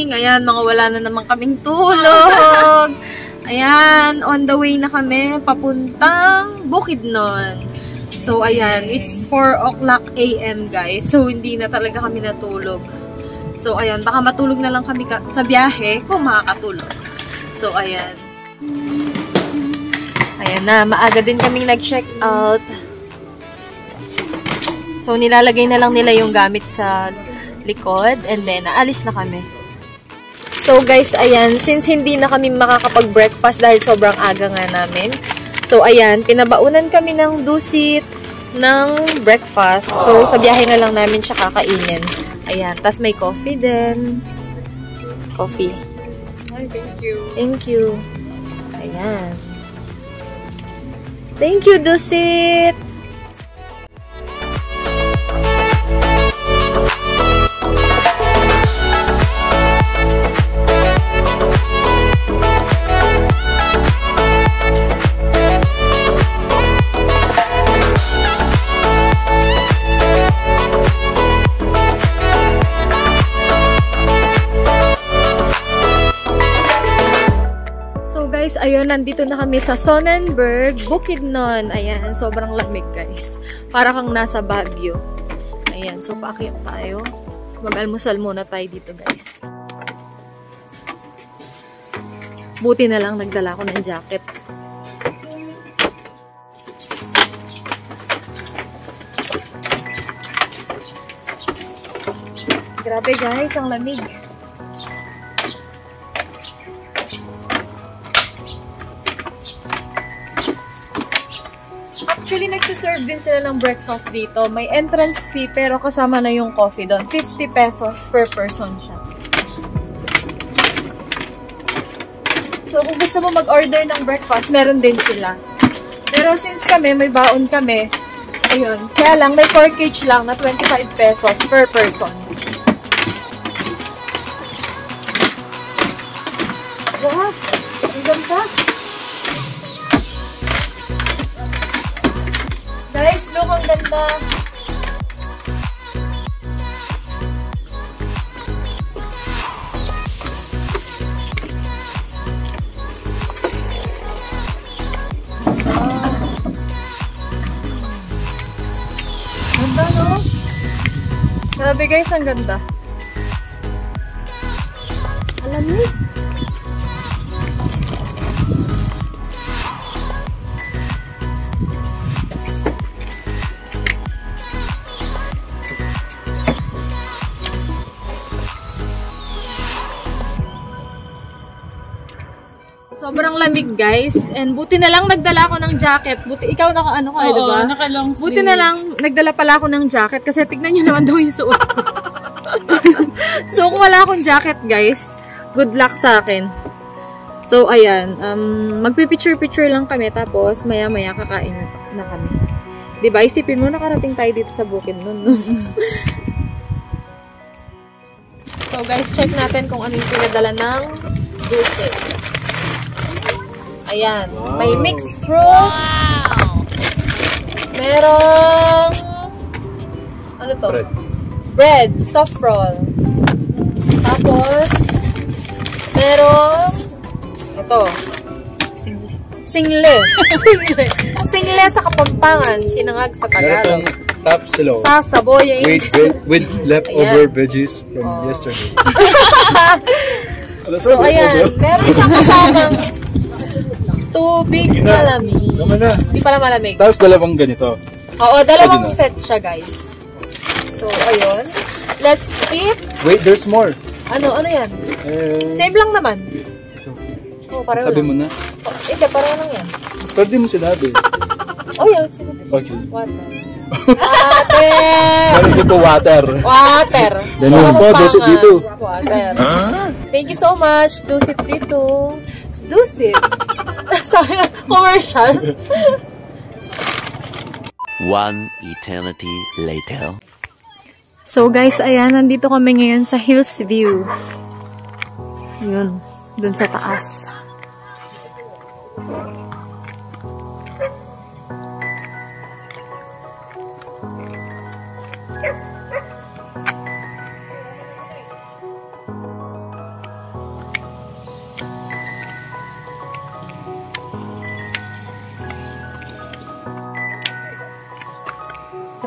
morning. Ayan, mga wala na naman kaming tulog. Ayan, on the way na kami papuntang Bukidnon. So, ayan, it's 4 o'clock a.m. guys. So, hindi na talaga kami natulog. So, ayan, baka matulog na lang kami sa biyahe kung makakatulog. So, ayan. Ayan na, maaga din kaming nag-check out. So, nilalagay na lang nila yung gamit sa likod. And then, naalis na kami. So, guys, ayan. Since hindi na kami makakapag-breakfast dahil sobrang aga nga namin. So, ayan. Pinabaunan kami ng dusit ng breakfast. So, sa biyahe na lang namin siya kakainin. Ayan. Tapos may coffee din. Coffee. Hi, thank you. Thank you. Ayan. Thank you, Dusit! Ayun, nandito na kami sa Sonnenberg, Bukidnon. Ayan, sobrang lamig guys. Para kang nasa Baguio. Ayan, so paakyat tayo. Mag-almusal muna tayo dito guys. Buti na lang nagdala ko ng jacket. Grabe guys, ang lamig. Actually, nagsiserve din sila ng breakfast dito. May entrance fee, pero kasama na yung coffee doon. 50 pesos per person siya. So, kung gusto mo mag-order ng breakfast, meron din sila. Pero since kami, may baon kami, ayun. Kaya lang, may 4 cage lang na 25 pesos per person. Wow! Ang ganda! Ang ganda. Ganda, no? Grabe guys, ang ganda. Alam niyo? Sobrang lamig, guys. And buti na lang nagdala ako ng jacket. Buti ikaw naka ano ka, Oo, di ba? naka long sleeves. Buti na lang nagdala pala ako ng jacket kasi tignan niyo naman daw yung suot ko. so kung wala akong jacket, guys, good luck sa akin. So ayan, um, magpi-picture-picture lang kami tapos maya-maya kakain na, na kami. 'Di ba? Isipin mo nakarating tayo dito sa bukid noon, no? so guys, check natin kung ano yung pinadala ng dulce. Ayan. Wow. May mixed fruit. Wow! Merong ano to? Bread. Bread. Soft roll. Tapos merong ito. Single. Single. Single. Single sa Kapampangan. Sinangag sa Tagalog. Top silo. Sa saboy. Wait, wait, with leftover Ayan. veggies from oh. yesterday. so, ayan. Meron siyang kasamang Tubig malamig. Naman na. Hindi pala malamig. Tapos dalawang ganito. Oo, dalawang set siya, guys. So, ayun. Let's eat. Wait, there's more. Ano, ano yan? Eh, Same lang naman. Oh, pareho Sabi lang. mo na. Oh, hindi, pareho lang yan. Pwede mo sinabi. Oh, yan. Sinabi. Okay. Water. Water! Meron dito water. Water. Ganun po, dosit dito. Water. Thank you so much. Dosit dito. Dosit. Commercial. One eternity later. So guys, ayan, nandito kami ngayon sa Hills View. Yun, dun sa taas.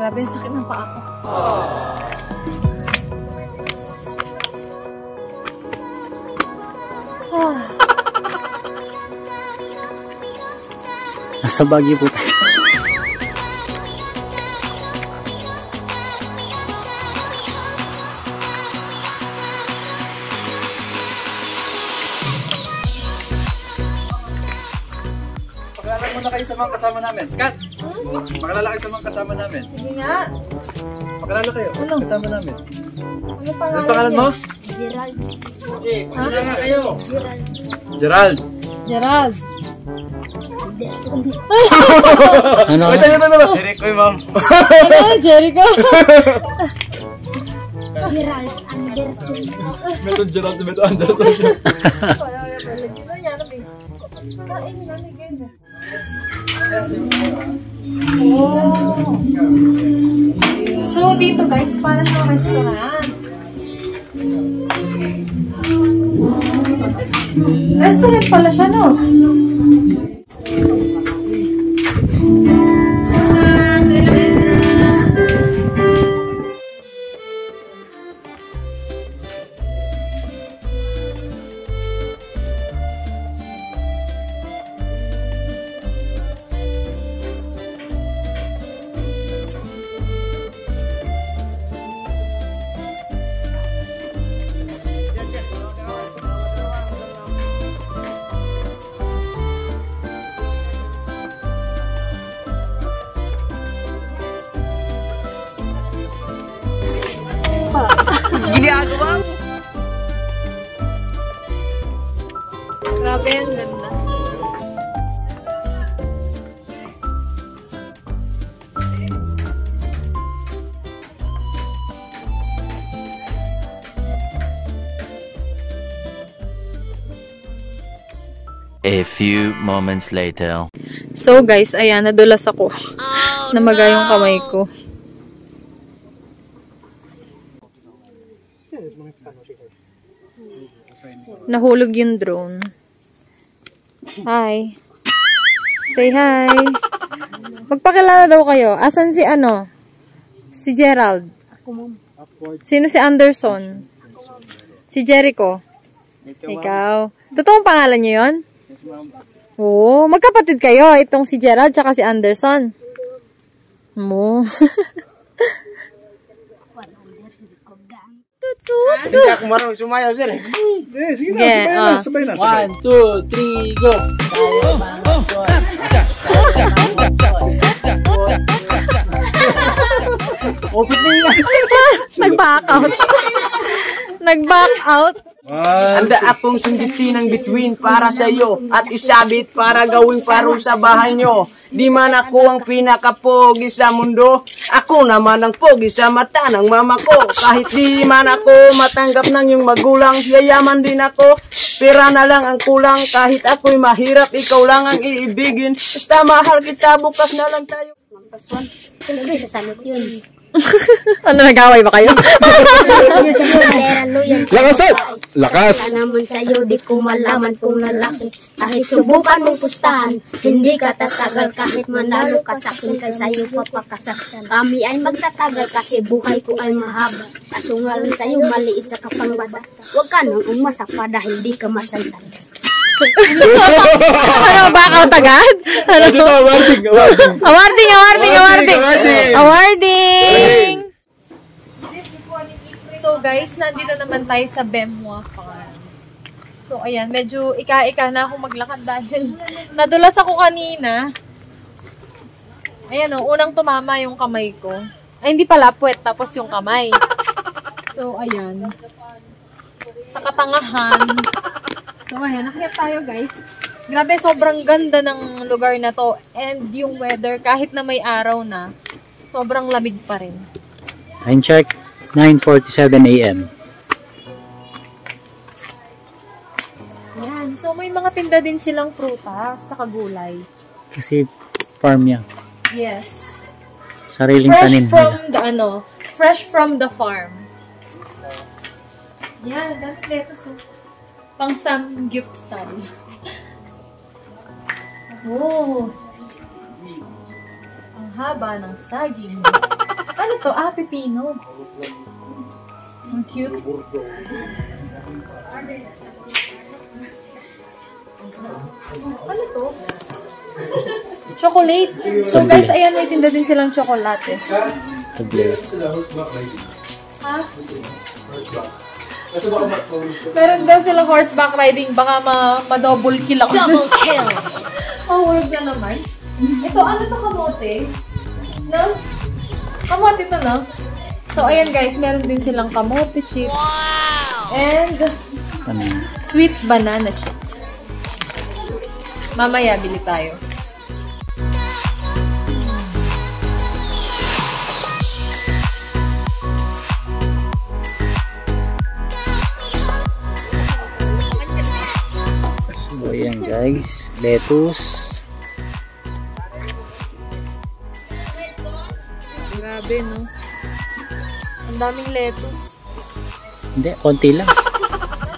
Grabe, ang sakit ng paa ko. Ah. Nasa Baguio po tayo. Muna kayo sa mga kasama namin. Kat! Pakilala kayo sa mga kasama namin. Sige nga. Pakilala kayo. Ano? Kasama namin. Ano Ano pangalan, pangalan mo? Gerald. Pakilala kayo. Gerald. Gerald. Ano? Ay, tayo, tayo, tayo. Ano, Jericho? Gerald Anderson. Meron Gerald, meron Anderson. Gino niya, ano ba? Kain na, may ganyan. So, dito guys, parang mga restaurant. Restaurant pala siya, no? A few moments later. So guys, ayan, nadulas ako. Namaga yung kamay ko. Nahulog yung drone. Hi. Say hi. Magpakilala daw kayo. Asan si ano? Si Gerald. Sino si Anderson? Si Jericho. Ikaw. Totoong pangalan niyo yon? Oo. Magkapatid kayo. Itong si Gerald tsaka si Anderson. Mo. Hindi ako marunong sumayaw, sir. Eh, sige na, Yeah, sabay na, ah. sabay na. One, two, three, go! Opit na yan. Nag-back out. Nag-back out. One, Handa akong sungitin ng bituin para sa iyo at isabit para gawing parol sa bahay nyo. Di man ako ang pinakapogi sa mundo, ako naman ang pogi sa mata ng mama ko. Kahit di man ako matanggap ng iyong magulang, yayaman din ako. Pera na lang ang kulang, kahit ako'y mahirap, ikaw lang ang iibigin. Basta mahal kita, bukas na lang tayo. Siyempre, sasalot yun. Ano, nag-away ba kayo? Lakasan! Lakas! Wala naman sa'yo, di ko malaman kung lalaki. Kahit subukan mong pustahan, hindi ka tatagal kahit manalo ka sa akin kay sa'yo papakasak. Kami ay magtatagal kasi buhay ko ay mahaba. Kaso nga lang sa'yo, maliit sa kapangbata. Huwag ka nang umasa pa dahil di ka matanda. ano, back out agad? Ano? Dito, awarding, awarding. Awarding, awarding, awarding. Awarding, Awarding. So guys, nandito naman tayo sa Bemwa Farm. So ayan, medyo ika-ika na ako maglakad dahil nadulas ako kanina. Ayan o, unang tumama yung kamay ko. Ay, hindi pala, puwet, tapos yung kamay. So, ayan. Sa katangahan. So, ayan, nakita tayo guys. Grabe, sobrang ganda ng lugar na to. And yung weather, kahit na may araw na, sobrang lamig pa rin. Time check, 9.47 a.m. Yan. So, may mga tinda din silang prutas, tsaka gulay. Kasi farm niya. Yes. Sariling Fresh tanim. from the, ano, fresh from the farm. Yan, dami lettuce, oh. Pang samgyupsal. Oh. Ang haba ng saging. Ano to? Ah, pipino. Ang cute. Ano to? Chocolate. So guys, ayan, may tinda din silang chocolate. Tablet. Ha? Meron daw silang horseback riding. Baka ma ma-double kill ako. Double kill! oh, word na naman. Ito, ano to kamote? No? Kamote to, no? So, ayan guys, meron din silang kamote chips. Wow! And Ano? sweet banana chips. Mamaya, bili tayo. So, ayan guys. Lettuce. Grabe, no? Ang daming lettuce. Hindi, konti lang.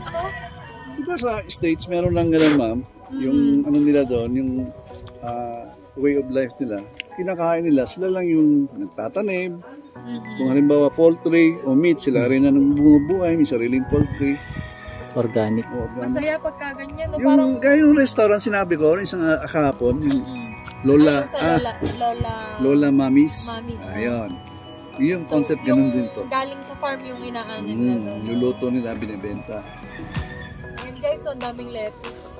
Diba sa States, meron lang ganun, ma'am. Yung ano nila doon, yung ah, way of life nila. Kinakain nila, sila lang yung nagtatanim. Kung halimbawa poultry o meat, sila rin na nang bumubuhay, may sariling poultry. Organic. O, organic. Masaya pagka ganyan, no? Parang Yung, kaya yung restaurant, sinabi ko, isang uh, kahapon, yung Lola, Ano sa ah, Lola, Lola, Lola Mamis. Mami. Ayun. Yung So, concept ganun din to. Galing sa farm yung inaano nila Mm, doon. luluto nila, binibenta. Ayun guys, so ang daming lettuce.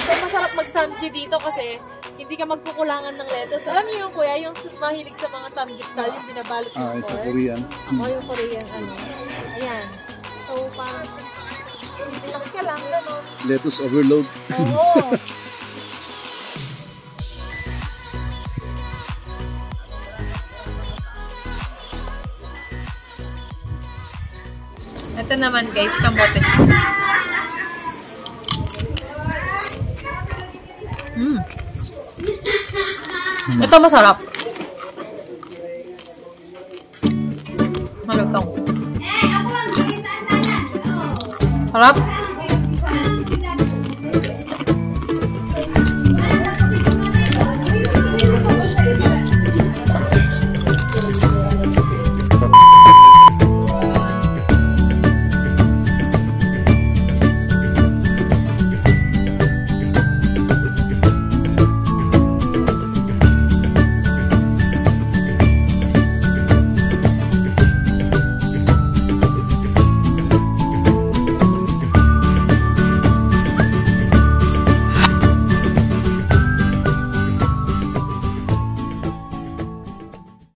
So masarap mag-samji dito kasi hindi ka magkukulangan ng lettuce. Alam niyo yung kuya, yung mahilig sa mga samgyeopsal, yung binabalot Ah, yung sa pork. Korean. Ako yung Korean ano. Ayan. So parang relax ka lang, gano'n. Lettuce overload. Oo. Ito naman guys, kamote chips. Mm. Ito masarap. Malutong. Sarap.